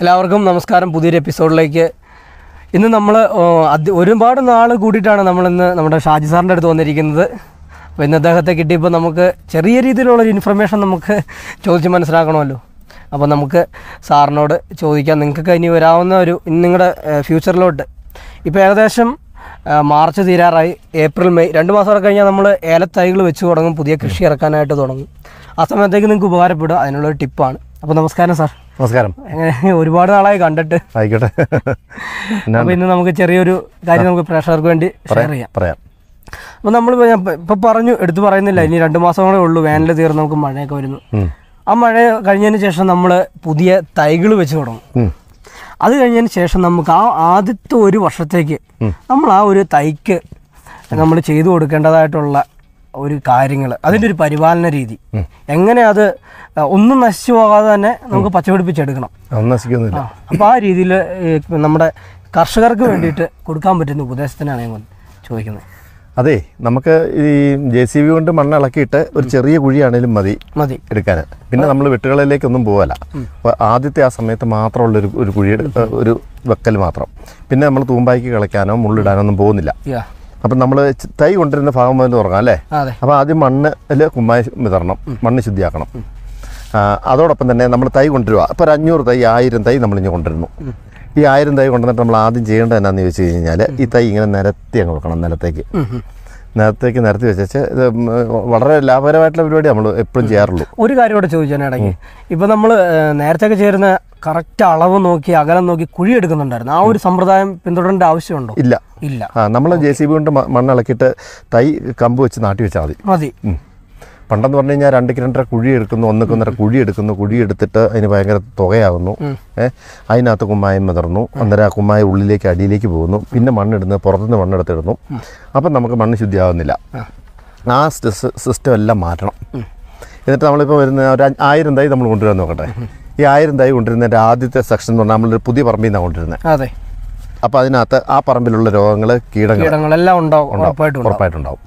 എല്ലാവർക്കും നമസ്കാരം. പുതിയൊരു എപ്പിസോഡിലേക്ക്. ഇന്ന് നമ്മൾ ഒരുപാട് നാൾ കൂടിയിട്ടാണ് നമ്മളിന്ന് നമ്മുടെ ഷാജി സാറിന്റെ അടുത്ത് വന്നിരിക്കുന്നത്. അപ്പോൾ ഇന്ന് അദ്ദേഹത്തെ കിട്ടിയപ്പോൾ നമുക്ക് ചെറിയ രീതിയിലുള്ളൊരു ഇൻഫർമേഷൻ നമുക്ക് ചോദിച്ച് മനസ്സിലാക്കണമല്ലോ. അപ്പോൾ നമുക്ക് സാറിനോട് ചോദിക്കാം. നിങ്ങൾക്ക് ഇനി വരാവുന്ന ഒരു നിങ്ങളുടെ ഫ്യൂച്ചറിലോട്ട് ഇപ്പോൾ ഏകദേശം മാർച്ച് തീരാറായി. ഏപ്രിൽ മെയ് രണ്ട് മാസം കഴിഞ്ഞാൽ നമ്മൾ ഏലത്തൈകൾ വെച്ച് തുടങ്ങും. പുതിയ കൃഷി ഇറക്കാനായിട്ട് തുടങ്ങും. ആ സമയത്തേക്ക് നിങ്ങൾക്ക് ഉപകാരപ്പെടും അതിനുള്ളൊരു ടിപ്പാണ്. അപ്പോൾ നമസ്കാരം സാർ. നമസ്കാരം. ഒരുപാട് നാളായി കണ്ടിട്ട്. ആയിക്കോട്ടെ. അപ്പോൾ ഇന്ന് നമുക്ക് ചെറിയൊരു കാര്യം നമുക്ക് പ്രേക്ഷകർക്ക് വേണ്ടി ഷെയർ ചെയ്യാം. പറയാം. അപ്പോൾ നമ്മൾ ഇപ്പൊ പറഞ്ഞു എടുത്തു പറയുന്നില്ല. ഇനി രണ്ട് മാസം കൂടെ ഉള്ളൂ വേനൽ തീർന്ന് നമുക്ക് മഴയൊക്കെ വരുന്നു. ആ മഴ കഴിഞ്ഞതിന് ശേഷം നമ്മൾ പുതിയ തൈകൾ വെച്ച് തുടങ്ങും. അത് കഴിഞ്ഞതിന് ശേഷം നമുക്ക് ആ ആദ്യത്തെ ഒരു വർഷത്തേക്ക് നമ്മൾ ആ ഒരു തൈക്ക് നമ്മൾ ചെയ്തു കൊടുക്കേണ്ടതായിട്ടുള്ള ഒരു കാര്യങ്ങൾ അതിന്റെ ഒരു പരിപാലന രീതി. എങ്ങനെ അത് ഒന്നും നശിച്ചു പോകാതെ തന്നെ നമുക്ക് പച്ചപിടിപ്പിച്ചെടുക്കണം. ഒന്നും നശിക്കൊന്നുമില്ല അപ്പോൾ ആ രീതിയിൽ നമ്മുടെ കർഷകർക്ക് വേണ്ടിയിട്ട് കൊടുക്കാൻ പറ്റുന്ന ഉപദേശത്തിനാണ് ഞാൻ ചോദിക്കുന്നത്. അതെ നമുക്ക് ഈ ജെ സി ബി കൊണ്ട് മണ്ണ് ഇളക്കിയിട്ട് ഒരു ചെറിയ കുഴിയാണേലും മതി മതി. എടുക്കാൻ പിന്നെ നമ്മൾ വെട്ടുകളിലേക്കൊന്നും പോകല അപ്പോൾ ആദ്യത്തെ ആ സമയത്ത് മാത്രമുള്ള ഒരു ഒരു കുഴി ഒരു വെക്കൽ മാത്രം. പിന്നെ നമ്മൾ തൂമ്പായിക്ക് കളിക്കാനോ മുള്ളിടാനോ ഒന്നും പോകുന്നില്ല. അപ്പം നമ്മൾ തൈ കൊണ്ടിരുന്ന ഭാഗം മുതൽ തുടങ്ങാം അല്ലേ? അപ്പോൾ ആദ്യം മണ്ണിൽ കുമ്മായി വിതരണം മണ്ണ് ശുദ്ധിയാക്കണം. അതോടൊപ്പം തന്നെ നമ്മൾ തൈ കൊണ്ടുവരിക അപ്പോൾ ഒരു അഞ്ഞൂറ് തൈ ആയിരം തൈ നമ്മൾ നമ്മളിഞ്ഞ് കൊണ്ടുവരുന്നു. ഈ ആയിരം തൈ കൊണ്ടുവന്നിട്ട് നമ്മൾ ആദ്യം ചെയ്യേണ്ടത് എന്നാന്ന് ചോദിച്ചു കഴിഞ്ഞാൽ ഈ തൈ ഇങ്ങനെ നിരത്തി അങ്ങ് വെക്കണം നിലത്തേക്ക്. നിലത്തേക്ക് നിരത്തി വെച്ചാൽ ഇത് വളരെ ലാഭകരമായിട്ടുള്ള പരിപാടി നമ്മൾ എപ്പോഴും ചെയ്യാറുള്ളൂ. ഒരു കാര്യം കൂടെ ചോദിച്ചാൽ ഇടയ്ക്ക്. ഇപ്പം നമ്മൾ നേരത്തെ ചേരുന്ന കറക്റ്റ് അളവ് നോക്കി അകലം നോക്കി കുഴി എടുക്കുന്നുണ്ടായിരുന്നു. ആ ഒരു സമ്പ്രദായം പിന്തുടരേണ്ട ആവശ്യമുണ്ടോ? ഇല്ല. ഇല്ല. ആ നമ്മൾ ജെ സി ബി കൊണ്ട് മണ്ണിളക്കിട്ട് തൈ കമ്പ് വെച്ച് നാട്ടി വെച്ചാൽ മതി. മതി. പണ്ടെന്ന് പറഞ്ഞു കഴിഞ്ഞാൽ രണ്ട് കിലോമീറ്റർ കുഴി എടുക്കുന്നു ഒന്നൊക്കെ ഒന്നര കുഴി എടുക്കുന്നു കുഴി എടുത്തിട്ട് അതിന് ഭയങ്കര തുകയാകുന്നു ഏഹ് അതിനകത്ത് കുമ്മായം മിതർന്നു അന്നേരം ആ കുമ്മായ ഉള്ളിലേക്ക് അടിയിലേക്ക് പോകുന്നു. പിന്നെ മണ്ണിടുന്നു പുറത്തുനിന്ന് മണ്ണെടുത്തിടുന്നു. അപ്പം നമുക്ക് മണ്ണ് ശുദ്ധിയാവുന്നില്ല. ആ. സിസ്റ്റം എല്ലാം മാറ്റണം. എന്നിട്ട് നമ്മളിപ്പോൾ വരുന്ന ഒരു ആയിരം തൈ നമ്മൾ കൊണ്ടുവരാൻ നോക്കട്ടെ. ഈ ആയിരം തൈ കൊണ്ടിരുന്നതിന്റെ ആദ്യത്തെ സെക്ഷൻ എന്ന് പറഞ്ഞാൽ നമ്മളൊരു പുതിയ പറമ്പിൽ നിന്നാണ് കൊണ്ടിരുന്നത് അതെ. അപ്പോൾ അതിനകത്ത് ആ പറമ്പിലുള്ള രോഗങ്ങൾ കീടങ്ങൾ കീടങ്ങളെല്ലാം ഉണ്ടാവും ഉറപ്പായിട്ടും ഉണ്ടാവും. ഉറപ്പായിട്ടുണ്ടാവും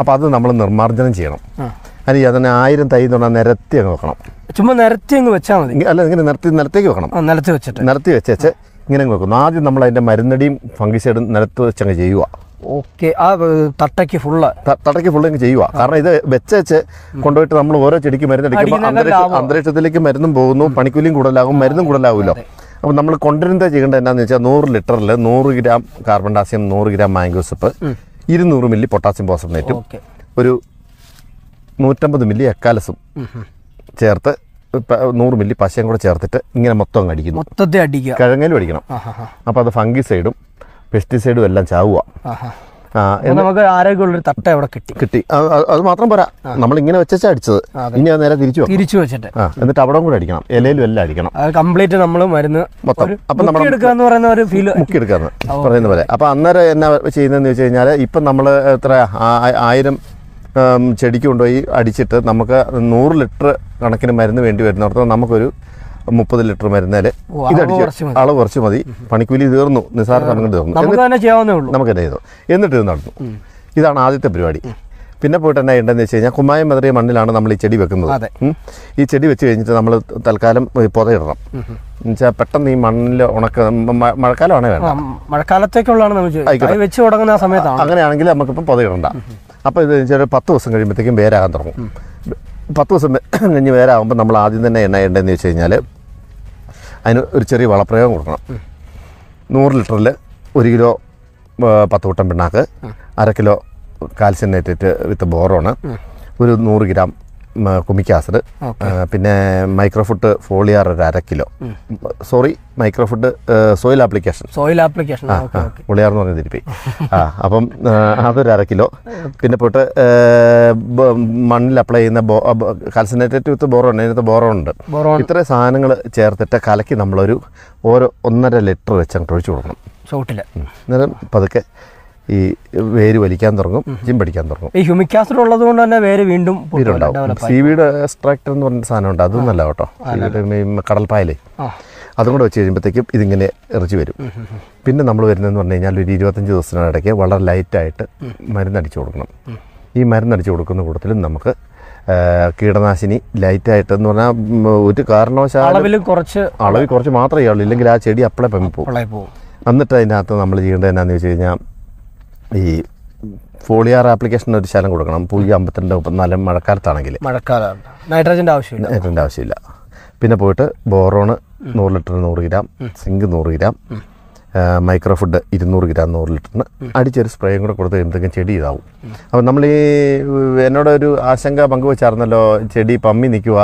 അപ്പോൾ അത് നമ്മൾ നിർമ്മാർജനം ചെയ്യണം. ആ. അതിന് അതിന് ആയിരം തൈ എന്ന് പറഞ്ഞാൽ നിരത്തി അങ്ങ് വെക്കണം. ചുമ്മാ നിരത്തി അങ്ങ് വെച്ചാൽ മതി. അല്ല ഇങ്ങനെ നിരത്തി നിലത്തേക്ക് വെക്കണം. നിലത്ത് വെച്ചിട്ട്. നിരത്തി വെച്ച് വെച്ച് ഇങ്ങനെ അങ്ങ് വെക്കുന്നു ആദ്യം നമ്മൾ അതിന്റെ മരുന്നടിയും ഫംഗിസൈഡും നിലത്ത് വെച്ചങ്ങ് ചെയ്യുക ഓക്കെ. ആ തട്ടയ്ക്ക് ഫുള്ള് തട്ടയ്ക്ക് ഫുള്ള് അങ്ങ് ചെയ്യുക കാരണം ഇത് വെച്ചേച്ച് കൊണ്ടുപോയിട്ട് നമ്മൾ ഓരോ ചെടിക്ക് മരുന്നടിക്കുമ്പോൾ അന്തരീക്ഷത്തിലേക്ക് മരുന്നും പോകുന്നു പണിക്കൂലിയും കൂടുതലാകും മരുന്നും കൂടുതലാവുമല്ലോ അപ്പോൾ നമ്മൾ കൊണ്ടുവരുന്നത് ചെയ്യേണ്ടത് എന്താണെന്ന് വെച്ചാൽ നൂറ് ലിറ്ററിൽ നൂറ് ഗ്രാം കാർബൺ ഡാസിയം നൂറ് ഗ്രാം മാംഗോസിപ്പ് ഇരുന്നൂറ് മില്ലി പൊട്ടാസ്യം ഓക്കെ. ഒരു നൂറ്റമ്പത് മില്ലി എക്കാലസും ചേർത്ത് നൂറ് മില്ലി പശയും കൂടെ ചേർത്തിട്ട് ഇങ്ങനെ മൊത്തം അങ്ങ് അടിക്കുന്നു. മൊത്തത്തിൽ അടിക്കുക. കിഴങ്ങലും അടിക്കണം. ആ അത് ഫംഗി അപ്പോൾ അത് ഫംഗിസൈഡും പെസ്റ്റിസൈഡും എല്ലാം ചാവുക നമുക്ക് ആരോഗ്യമുള്ളൊരു തട്ട അവിടെ കിട്ടി. കിട്ടി. അത് മാത്രം പോരാ. നമ്മൾ ഇങ്ങനെ വെച്ചാ അടിച്ചത്. ഇനി അത് നേരെ തിരിച്ചു തിരിച്ചു വെച്ചിട്ട്. എന്നിട്ട് അവിടെ കൂടെ അടിക്കണം. ഇലയിലും എല്ലാം അടിക്കണം. കംപ്ലീറ്റ് നമ്മൾ മരുന്ന് മൊത്തം. അപ്പൊ നമ്മൾ പറയുന്ന ഒരു ഫീൽ മുക്കിയെടുക്കാന്ന് പറയുന്ന പോലെ. അപ്പൊ അന്നേരം എന്നാ ചെയ്യുന്നതെന്ന് വെച്ച് കഴിഞ്ഞാൽ ഇപ്പം നമ്മൾ എത്ര ആയിരം ചെടിക്ക് കൊണ്ടുപോയി അടിച്ചിട്ട് നമുക്ക് നൂറ് ലിറ്റർ കണക്കിന് മരുന്ന് വേണ്ടി വരുന്നിടത്ത് നമുക്കൊരു മുപ്പത് ലിറ്റർ മരുന്നേൽ ഇതടിച്ച്. അളവ് കുറച്ച് മതി. പണിക്കൂലി തീർന്നു. നിസാര സമയം തീർന്നു. നമുക്ക് തന്നെ ചെയ്യാവുന്നേ ഉള്ളൂ. നമുക്ക് തന്നെ ചെയ്തു. എന്നിട്ട് ഇത് നടന്നു. ഇതാണ് ആദ്യത്തെ പരിപാടി. പിന്നെ പോയിട്ട് എന്നാ ഉണ്ടെന്ന് വെച്ച് കഴിഞ്ഞാൽ കുമ്മായം മെതറിയ മണ്ണിലാണ് നമ്മൾ ഈ ചെടി വെക്കുന്നത്. ഈ ചെടി വെച്ച് കഴിഞ്ഞിട്ട് നമ്മൾ തൽക്കാലം പുതയിടണം. എന്നുവെച്ചാൽ പെട്ടെന്ന് ഈ മണ്ണിൽ ഉണക്ക മഴക്കാലമാണ് ആ, മഴക്കാലത്തേക്കുള്ളതാണ് വെച്ച് തുടങ്ങുന്ന സമയത്താണ്. അങ്ങനെയാണെങ്കിൽ നമുക്കിപ്പം പുതയിടണ്ട. അപ്പോൾ ഇത് വെച്ചാൽ ഒരു പത്ത് ദിവസം കഴിയുമ്പോഴത്തേക്കും വേരാകാൻ തുടങ്ങും. പത്ത് ദിവസം കഴിഞ്ഞ് വേരാകുമ്പോൾ നമ്മൾ ആദ്യം തന്നെ എണ്ണ ഉണ്ടെന്ന് വെച്ച് കഴിഞ്ഞാൽ അതിന് ഒരു ചെറിയ വളപ്രയോഗം കൊടുക്കണം. നൂറ് ലിറ്ററിൽ ഒരു കിലോ പത്ത് കൂട്ടം പിണ്ണാക്ക് അര kilo calcium nitrate with boron ഒരു നൂറ് ഗ്രാം ഉം, കുമിക് ആസിഡ് ആ, പിന്നെ മൈക്രോഫുഡ് ഫോളിയാർ ഒരു അര kilo. Sorry micro food soil application soil application foliar എന്ന് പറഞ്ഞ തിരുപ്പി ആ അപ്പം അതൊരു അര കിലോ. പിന്നെ പോയിട്ട് മണ്ണിൽ അപ്ലൈ ചെയ്യുന്ന കാൽസിനേറ്റഡ് വിത്ത് ഉണ്ട് അതിനകത്ത് ബോറോ ഉണ്ട്. ഇത്ര ഇത്രയും സാധനങ്ങൾ ചേർത്തിട്ട് കലക്കി നമ്മളൊരു ഓരോ ഒന്നര ലിറ്റർ വെച്ച് അങ്ങോട്ട് ഒഴിച്ചു കൊടുക്കണം. ചോട്ടിൽ അന്നേരം പതുക്കെ ഈ വേര് വലിക്കാൻ തുടങ്ങും ജിമ്പടിക്കാൻ തുടങ്ങും. ഈ ഹ്യൂമിക് ആസിഡ് ഉള്ളത് കൊണ്ട് തന്നെ വേര് വീണ്ടും വീടുണ്ടാവും. സീവീഡ് എക്സ്ട്രാക്ടർ എന്ന് പറഞ്ഞ സാധനം ഉണ്ട് അതും നല്ല കേട്ടോ. കടൽപ്പായലേ. അതും കൂടെ വെച്ച് കഴിയുമ്പോഴത്തേക്കും ഇതിങ്ങനെ ഇറച്ചി വരും. പിന്നെ നമ്മൾ വരുന്നതെന്ന് പറഞ്ഞു കഴിഞ്ഞാൽ ഒരു ഇരുപത്തഞ്ച് ദിവസത്തിനിടയ്ക്ക് വളരെ ലൈറ്റായിട്ട് മരുന്നടിച്ചു കൊടുക്കണം. ഈ മരുന്നടിച്ചു കൊടുക്കുന്ന കൂട്ടത്തിലും നമുക്ക് കീടനാശിനി ലൈറ്റായിട്ട് എന്ന് പറഞ്ഞാൽ ഒരു കാരണവശാലും അളവിൽ കുറച്ച് അളവിൽ കുറച്ച് മാത്രമേ ഉള്ളൂ. ഇല്ലെങ്കിൽ ആ ചെടി അപ്പളെ പോകും എന്നിട്ട് അതിനകത്ത് നമ്മൾ ചെയ്യേണ്ടത് എന്നാന്ന് വെച്ച് കഴിഞ്ഞാൽ ഈ ഫോളിയാർ ആപ്ലിക്കേഷൻ ഒരു ശലം കൊടുക്കണം. പൂജ്യം അമ്പത്തിരണ്ട് മുപ്പത്തിനാല് മഴക്കാലത്താണെങ്കിൽ. മഴക്കാലം. നൈട്രജന്റെ ആവശ്യമില്ല. നൈട്രജന്റെ ആവശ്യമില്ല. പിന്നെ പോയിട്ട് ബോറോണ് നൂറ് ലിറ്ററിന് നൂറ് ഗ്രാം സിങ്ക് നൂറ് ഗ്രാം മൈക്രോ ഫുഡ് ഇരുന്നൂറ് ഗ്രാം നൂറ് ലിറ്ററിന് അടിച്ചൊരു സ്പ്രേയും കൂടെ കൊടുത്ത് കഴിയുമ്പോഴത്തേക്കും ചെടി ഇതാവും. അപ്പം നമ്മൾ ഈ എന്നോട് ഒരു ആശങ്ക പങ്കുവെച്ചായിരുന്നല്ലോ ചെടി പമ്മി നിൽക്കുക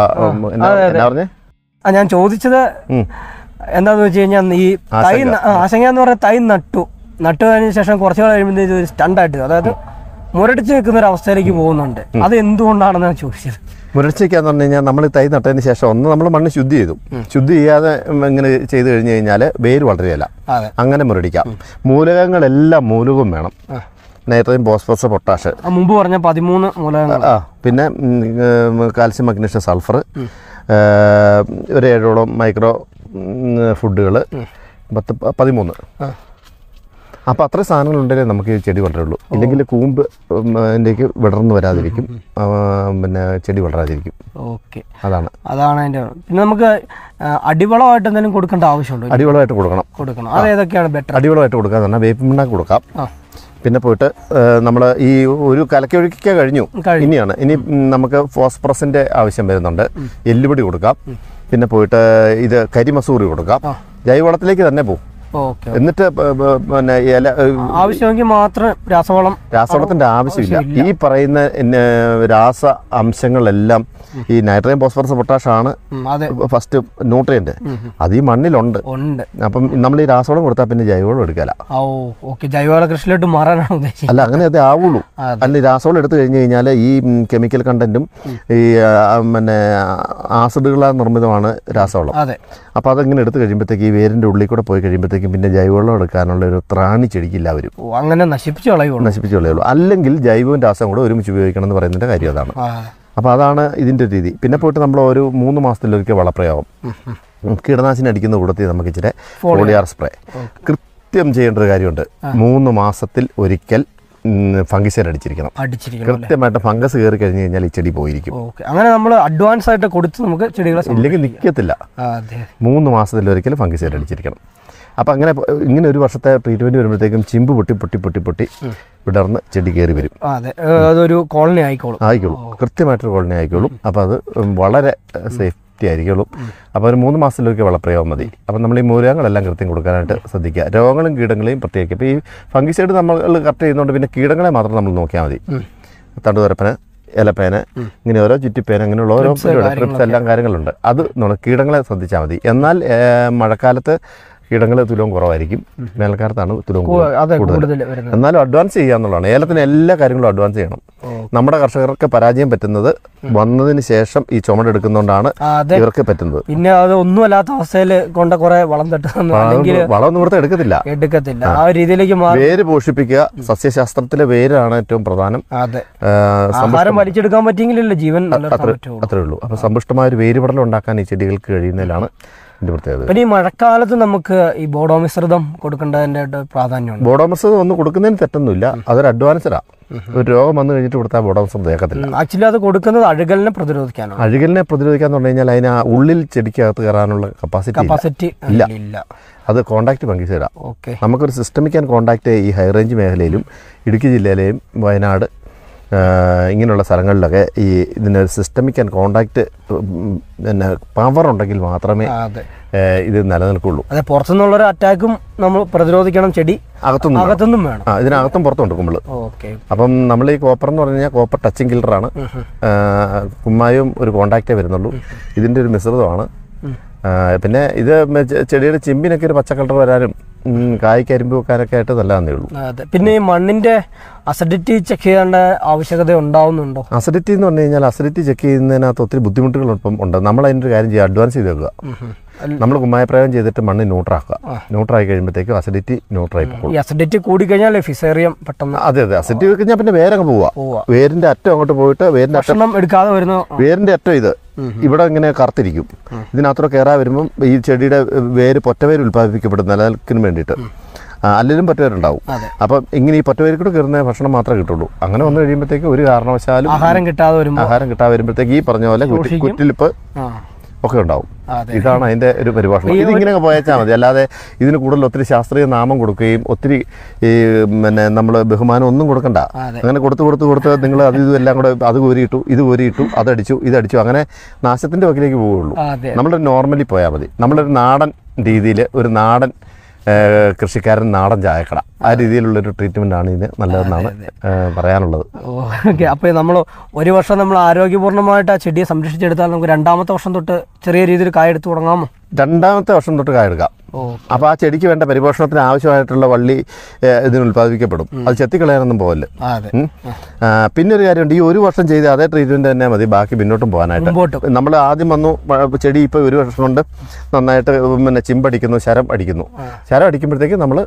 എന്നാ പറഞ്ഞേ? ആ ഞാൻ ചോദിച്ചത്. എന്താന്ന് വെച്ച് കഴിഞ്ഞാൽ ഈ തൈ ആശങ്ക എന്ന് പറഞ്ഞാൽ തൈ നട്ടു. നട്ടു കഴിഞ്ഞ ശേഷം കുറച്ച് നാൾ കഴിയുമ്പോഴത്തേക്ക് ഒരു സ്റ്റണ്ടായിട്ട് അതായത് മുരടിച്ച് നിൽക്കുന്ന ഒരു അവസ്ഥയിലേക്ക് പോകുന്നുണ്ട്. അത് എന്തുകൊണ്ടാണെന്ന് ഞാൻ ചോദിച്ചത്. മുരടിച്ചയ്ക്കാന്ന് പറഞ്ഞു കഴിഞ്ഞാൽ നമ്മൾ തൈ നട്ടതിന് ശേഷം ഒന്ന് നമ്മൾ മണ്ണ് ശുദ്ധി ചെയ്തു. ശുദ്ധി ചെയ്യാതെ ഇങ്ങനെ ചെയ്തു കഴിഞ്ഞ് കഴിഞ്ഞാൽ വേര് വളരുകയില്ല. ഇല്ല അങ്ങനെ മുരടിക്കാം. മൂലകങ്ങളെല്ലാം മൂലകവും വേണം. നൈട്രജൻ ഫോസ്ഫറസ് പൊട്ടാഷ് മുമ്പ് പറഞ്ഞ പതിമൂന്ന് മൂലകങ്ങൾ ആ പിന്നെ കാൽസ്യം മഗ്നീഷ്യം സൾഫർ ഒരു ഏഴോളം മൈക്രോ ഫുഡുകൾ പത്ത് പതിമൂന്ന്. അപ്പോൾ അത്രയും സാധനങ്ങളുണ്ടെങ്കിലേ നമുക്ക് ഈ ചെടി വളരുള്ളൂ. ഇല്ലെങ്കിൽ കൂമ്പ് അതിന്റെക്ക് വിടർന്ന് വരാതിരിക്കും. പിന്നെ ചെടി വളരാതിരിക്കും. ഓക്കെ. അതാണ്. അതാണ് അതിന്റെ പിന്നെ നമുക്ക് അടിവളമായിട്ട് എന്തെങ്കിലും കൊടുക്കേണ്ട ആവശ്യമുണ്ടോ? അടിവളമായിട്ട് കൊടുക്കണം. കൊടുക്കണം. അതേതൊക്കെയാണ് ബെറ്റർ അടിവളമായിട്ട് കൊടുക്കുക എന്ന് പറഞ്ഞാൽ വേപ്പിൻ പിണ്ണാക്ക് കൊടുക്കാം. പിന്നെ പോയിട്ട് നമ്മൾ ഈ ഒരു കലക്കൊഴുക്കിക്ക കഴിഞ്ഞു. ഇനിയാണ്. ഇനി നമുക്ക് ഫോസ്ഫറസിന്റെ ആവശ്യം വരുന്നുണ്ട്. എല്ലുപൊടി കൊടുക്കാം. പിന്നെ പോയിട്ട് ഇത് കരിമസൂറി കൊടുക്കാം. ജൈവവളത്തിലേക്ക് തന്നെ പോകും എന്നിട്ട് പിന്നെ ഇല ആവശ്യമെങ്കിൽ മാത്രം രാസവളം രാസവളത്തിന്റെ ആവശ്യമില്ല. ഈ പറയുന്ന രാസ അംശങ്ങളെല്ലാം ഈ നൈട്രജൻ ഫോസ്ഫറസ് പൊട്ടാഷ് ആണ് ഫസ്റ്റ് ന്യൂട്രിയന്റ്. അത് ഈ മണ്ണിലുണ്ട്. അപ്പം നമ്മൾ ഈ രാസവളം കൊടുത്താൽ പിന്നെ ജൈവവളം എടുക്കല. ജൈവവള കൃഷിയിലോട്ട് മാറാനാണ് ഉദ്ദേശിച്ചത്. അല്ല അങ്ങനെ അതേ ആവുള്ളൂ. അല്ല രാസവളം എടുത്തു കഴിഞ്ഞു കഴിഞ്ഞാൽ ഈ കെമിക്കൽ കണ്ടന്റും ഈ പിന്നെ ആസിഡുകളാൽ നിർമ്മിതമാണ് രാസവളം. അതെങ്ങനെ അതങ്ങനെ എടുത്തു കഴിയുമ്പോഴത്തേക്ക് ഈ വേരിന്റെ ഉള്ളിൽ കൂടെ പോയി കഴിയുമ്പോഴത്തേക്കും പിന്നെ ജൈവവളം എടുക്കാനുള്ള ഒരു ത്രാണി ചെടിക്കില്ല അവർ അങ്ങനെ നശിപ്പിച്ചു കളയുള്ളൂ. നശിപ്പിച്ചു കളയുള്ളൂ. അല്ലെങ്കിൽ ജൈവവും രാസവും കൂടെ ഒരുമിച്ച് ഉപയോഗിക്കണം എന്ന് പറയുന്നതിന്റെ കാര്യം അതാണ്. അപ്പോൾ അതാണ് ഇതിന്റെ രീതി. പിന്നെ പോയിട്ട് നമ്മൾ ഒരു മൂന്ന് മാസത്തിലൊരിക്കൽ വളപ്രയോഗം. കീടനാശിനി അടിക്കുന്ന കൂടത്തിൽ നമുക്ക് ഇച്ചിരി ഫോളിയാർ. സ്പ്രേ. കൃത്യം ചെയ്യേണ്ട ഒരു കാര്യമുണ്ട്. മൂന്ന് മാസത്തിൽ ഒരിക്കൽ ഫംഗിസൈഡ് അടിച്ചിരിക്കണം. കൃത്യമായിട്ട് ഫംഗസ് കയറി കഴിഞ്ഞ് കഴിഞ്ഞാൽ ഈ ചെടി പോയിരിക്കും. അങ്ങനെ നമ്മൾ അഡ്വാൻസ് ആയിട്ട് കൊടുത്ത് നമുക്ക് ചെടികളെ ഇല്ലെങ്കിൽ നിൽക്കത്തില്ല മൂന്ന് മാസത്തിൽ ഒരിക്കൽ ഫംഗിസൈഡ് അടിച്ചിരിക്കണം. അപ്പം അങ്ങനെ ഇങ്ങനെ ഒരു വർഷത്തെ ട്രീറ്റ്മെന്റ് വരുമ്പോഴത്തേക്കും ചിമ്പ് പൊട്ടി പൊട്ടി പൊട്ടി പൊട്ടി വിടർന്ന് ചെടി കയറി വരും. അതെ. അതൊരു കോളനി ആയിക്കോളും. ആയിക്കോളും. കൃത്യമായിട്ടൊരു കോളനി ആയിക്കോളും. അപ്പോൾ അത് വളരെ സേഫ്റ്റി ആയിരിക്കുള്ളൂ അപ്പോൾ ഒരു മൂന്ന് മാസത്തിലൊക്കെ വളപ്രയോഗം മതി. അപ്പം നമ്മൾ ഈ മൂലകങ്ങളെല്ലാം കൃത്യം കൊടുക്കാനായിട്ട് ശ്രദ്ധിക്കുക. രോഗങ്ങളും കീടങ്ങളെയും പ്രത്യേകിച്ച്. ഇപ്പോൾ ഈ ഫംഗിസൈഡ് നമ്മൾ കറക്റ്റ് ചെയ്യുന്നതുകൊണ്ട് പിന്നെ കീടങ്ങളെ മാത്രം നമ്മൾ നോക്കിയാൽ മതി. തണ്ടുതുരപ്പന് ഇലപ്പേന ഇങ്ങനെ ഓരോ ചുറ്റിപ്പേന അങ്ങനെയുള്ള ഓരോ ട്രിപ്സ് എല്ലാം കാര്യങ്ങളുണ്ട്. അത് നമ്മൾ കീടങ്ങളെ ശ്രദ്ധിച്ചാൽ മതി. എന്നാൽ മഴക്കാലത്ത് കീടങ്ങൾ തുലവും കുറവായിരിക്കും. വേനൽക്കാലത്താണ് തുലവും കൂടുതൽ എന്നാലും അഡ്വാൻസ് ചെയ്യുക എന്നുള്ളതാണ്. ഏലത്തിന് എല്ലാ കാര്യങ്ങളും അഡ്വാൻസ് ചെയ്യണം. നമ്മുടെ കർഷകർക്ക് പരാജയം പറ്റുന്നത് വന്നതിന് ശേഷം ഈ ചുമട് എടുക്കുന്നതുകൊണ്ടാണ് ആ, ഇവർക്ക് പറ്റുന്നത്. പിന്നെ അത് ഒന്നുമല്ലാത്ത അവസ്ഥയിൽ കൊണ്ട കുറെ വളം തട്ടുക വളം ഇവിടുത്തെ എടുക്കത്തില്ല. എടുക്കത്തില്ല. ആ. രീതിയിലേക്ക് വേര് പോഷിപ്പിക്കുക സസ്യശാസ്ത്രത്തിലെ വേരാണ് ഏറ്റവും പ്രധാനം. ആഹാരം വലിച്ചെടുക്കാൻ പറ്റിയെങ്കിലല്ലേ ജീവൻ അത്രേ ഉള്ളൂ. അപ്പൊ സമ്പുഷ്ടമായ ഒരു വേരുപടലം ഉണ്ടാക്കാൻ ഈ ചെടികൾക്ക് കഴിയുന്നതിലാണ് പിന്നെ ഈ മഴക്കാലത്ത് നമുക്ക് ഈ ബോഡോ മിശ്രിതം കൊടുക്കേണ്ടതിന്റെ പ്രാധാന്യം പ്രാധാന്യമുണ്ട്. മിശ്രിതം ഒന്ന് കൊടുക്കുന്നതിന് തെറ്റൊന്നുമില്ല. അതൊരു അഡ്വാൻസറാ ഒരു രോഗം വന്നു കഴിഞ്ഞിട്ട് കൊടുത്താൽ ബോഡോമസ് തേക്കത്തില്ല. ആക്ച്വലി അത് കൊടുക്കുന്നത് അഴുകലിനെ പ്രതിരോധിക്കാനാണ്. അഴുകലിനെ പ്രതിരോധിക്കാന്ന് പറഞ്ഞു കഴിഞ്ഞാൽ അതിന് ഉള്ളിൽ ചെടിക്കകത്ത് കയറാനുള്ള കപ്പാസിറ്റി കപ്പാസിറ്റി ഇല്ല. അത് കോണ്ടാക്ട് തരാം ഓക്കെ നമുക്കൊരു സിസ്റ്റമിക് ആൻഡ് കോണ്ടാക്ട് ഈ ഹൈറേഞ്ച് മേഖലയിലും ഇടുക്കി ജില്ലയിലെയും വയനാട് ഇങ്ങനെയുള്ള സ്ഥലങ്ങളിലൊക്കെ ഈ ഇതിന് സിസ്റ്റമിക് ആൻഡ് കോണ്ടാക്ട് പിന്നെ പവർ ഉണ്ടെങ്കിൽ മാത്രമേ ഇത് നിലനിൽക്കുള്ളൂ. അതെ പുറത്തുനിന്നുള്ള ഒരു അറ്റാക്കും നമ്മൾ പ്രതിരോധിക്കണം ചെടി അകത്തുനിന്ന്. അകത്തുനിന്നും വേണം. ഇതിനകത്തും പുറത്തും കൊടുക്കുമ്പോൾ ഓക്കെ. അപ്പം നമ്മൾ ഈ കോപ്പർ എന്ന് പറഞ്ഞു കഴിഞ്ഞാൽ കോപ്പർ ടച്ചിങ് കില്ലറാണ് കുമ്മായും ഒരു കോണ്ടാക്റ്റേ വരുന്നുള്ളൂ. ഇതിന്റെ ഒരു മിശ്രിതമാണ്. പിന്നെ ഇത് ചെടിയുടെ ചിമ്പിനൊക്കെ ഒരു പച്ച കളർ വരാനും കായ്ക്ക് അരിമ്പ് വെക്കാനൊക്കെ ആയിട്ട് നല്ലതാന്നേ ഉള്ളൂ. അതെ. പിന്നെ ഈ മണ്ണിന്റെ അസിഡിറ്റി ചെക്ക് ചെയ്യേണ്ട ആവശ്യകത ഉണ്ടാവുന്നുണ്ടോ? അസിഡിറ്റി എന്ന് പറഞ്ഞു കഴിഞ്ഞാൽ അസിഡിറ്റി ചെക്ക് ചെയ്യുന്നതിനകത്ത് ഒത്തിരി ബുദ്ധിമുട്ടുകൾ ഇപ്പം ഉണ്ട്. നമ്മൾ അതിന്റെ ഒരു കാര്യം ചെയ്യുക അഡ്വാൻസ് ചെയ്ത് വെക്കുക. നമ്മൾ കുമ്മായപ്രയോഗം ചെയ്തിട്ട് മണ്ണ് ന്യൂട്രാക്കുക. ന്യൂട്രായി കഴിയുമ്പോഴത്തേക്കും അസിഡിറ്റി ന്യൂട്രായി പോകും. ഈ കൂടി കഴിഞ്ഞാൽ ഫിസേറിയം പെട്ടെന്ന് അതെ അതെ. അസിഡിറ്റി കഴിഞ്ഞാൽ പിന്നെ വേരങ്ങ് പോവുക പോവാ. വേരിന്റെ അറ്റം അങ്ങോട്ട് പോയിട്ട് വേരിന്റെ അറ്റം എടുക്കാതെ വരുന്ന വേരിന്റെ അറ്റം ഇത്. ഇവിടെ ഇങ്ങനെ കറുത്തിരിക്കും. ഇതിനകത്തൂടെ കയറാൻ വരുമ്പം ഈ ചെടിയുടെ വേര് പൊറ്റവേര് ഉൽപ്പാദിപ്പിക്കപ്പെടും നിലനിൽക്കിന് വേണ്ടിയിട്ട്. അല്ലെങ്കിലും പറ്റുവരുണ്ടാവും. അപ്പം ഇങ്ങനെ ഈ പറ്റുപേരിക്കൂടെ കയറുന്ന ഭക്ഷണം മാത്രമേ കിട്ടുള്ളൂ. അങ്ങനെ വന്നു കഴിയുമ്പോഴത്തേക്ക് ഒരു കാരണവശാലും ആഹാരം കിട്ടാതെ ആഹാരം കിട്ടാതെ വരുമ്പോഴത്തേക്ക് ഈ പറഞ്ഞ പോലെ കുറ്റി- കുറ്റിലിപ്പ് ഒക്കെ ഉണ്ടാവും. ഇതാണ് അതിന്റെ ഒരു പരിഭാഷ. ഇതിങ്ങനെ പോയച്ചാൽ മതി. അല്ലാതെ ഇതിന് കൂടുതൽ ഒത്തിരി ശാസ്ത്രീയ നാമം കൊടുക്കുകയും ഒത്തിരി ഈ പിന്നെ നമ്മൾ ബഹുമാനം ഒന്നും കൊടുക്കണ്ട. അങ്ങനെ കൊടുത്ത് കൊടുത്ത് കൊടുത്ത് നിങ്ങൾ അത് ഇതും എല്ലാം കൂടെ അത് കോരിയിട്ടു ഇത് കോരിയിട്ടു അതടിച്ചു ഇതടിച്ചു അങ്ങനെ നാശത്തിന്റെ വക്കിലേക്ക് പോവുള്ളൂ. നമ്മളൊരു നോർമലി പോയാൽ മതി. നമ്മളൊരു നാടൻ രീതിയിൽ ഒരു നാടൻ കൃഷിക്കാരൻ നാടൻ ചായക്കട. ആ രീതിയിലുള്ള ഒരു ട്രീറ്റ്മെന്റ് ആണ് ഇതിന് നല്ലതെന്നാണ് പറയാനുള്ളത്. ഓക്കെ. അപ്പോൾ നമ്മൾ ഒരു വർഷം നമ്മൾ ആരോഗ്യപൂർണമായിട്ട് ആ ചെടിയെ സംരക്ഷിച്ചെടുത്താൽ നമുക്ക് രണ്ടാമത്തെ വർഷം തൊട്ട് ചെറിയ രീതിയിൽ കായെടുത്ത് തുടങ്ങാമോ? രണ്ടാമത്തെ വർഷം തൊട്ട് കായെടുക്കാം എടുക്കാം. അപ്പോൾ ആ ചെടിക്ക് വേണ്ട പരിപോഷണത്തിന് ആവശ്യമായിട്ടുള്ള വള്ളി ഇതിന് ഉൽപ്പാദിപ്പിക്കപ്പെടും. അത് ചെത്തിക്കളയാനൊന്നും പോകല്ലേ പിന്നെ ഒരു കാര്യമുണ്ട് ഈ ഒരു വർഷം ചെയ്ത് അതേ ട്രീറ്റ്മെന്റ് തന്നെ മതി ബാക്കി പിന്നോട്ടും പോകാനായിട്ട്. നമ്മൾ ആദ്യം വന്നു ചെടി ഇപ്പോൾ ഒരു വർഷം കൊണ്ട് നന്നായിട്ട് പിന്നെ ചിമ്പടിക്കുന്നു ശരം അടിക്കുന്നു. ശരം അടിക്കുമ്പോഴത്തേക്ക് നമ്മൾ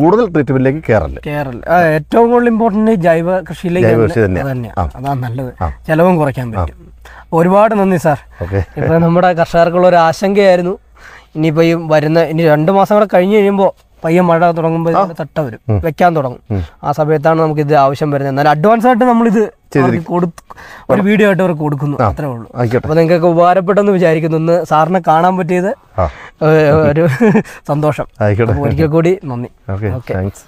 കൂടുതൽ ട്രീറ്റ്മെന്റിലേക്ക് കേറല്ലേ? കേരള ഏറ്റവും കൂടുതൽ ഇമ്പോർട്ടന്റ് ജൈവ കൃഷിയിലേക്ക് ജൈവ കൃഷി തന്നെയാ. അത് തന്നെയാ. ആ. അതാണ് നല്ലത്. ചെലവും കുറയ്ക്കാൻ പറ്റും. ഒരുപാട് നന്ദി സാർ. ഇപ്പൊ നമ്മുടെ കർഷകർക്കുള്ള ഒരു ആശങ്കയായിരുന്നു. ഇനിയിപ്പോ ഈ വരുന്ന ഇനി രണ്ട് മാസം കൂടെ കഴിഞ്ഞ് കഴിയുമ്പോൾ പയ്യെ മഴ തുടങ്ങുമ്പോൾ തട്ട വരും. വെക്കാൻ തുടങ്ങും. ആ സമയത്താണ് നമുക്ക് ഇത് ആവശ്യം വരുന്നത്. എന്നാൽ അഡ്വാൻസ് ആയിട്ട് നമ്മൾ ഇത് ഒരു വീഡിയോ ആയിട്ട് അവർക്ക് കൊടുക്കുന്നു. അത്രേ ഉള്ളൂ. അപ്പൊ നിങ്ങൾക്ക് ഉപകാരപ്പെട്ടെന്ന് വിചാരിക്കുന്നു. ഇന്ന് സാറിനെ കാണാൻ പറ്റിയത് ഒരു സന്തോഷം. ഒരിക്കൽ കൂടി നന്ദി. ഓക്കെ. താങ്ക്സ്.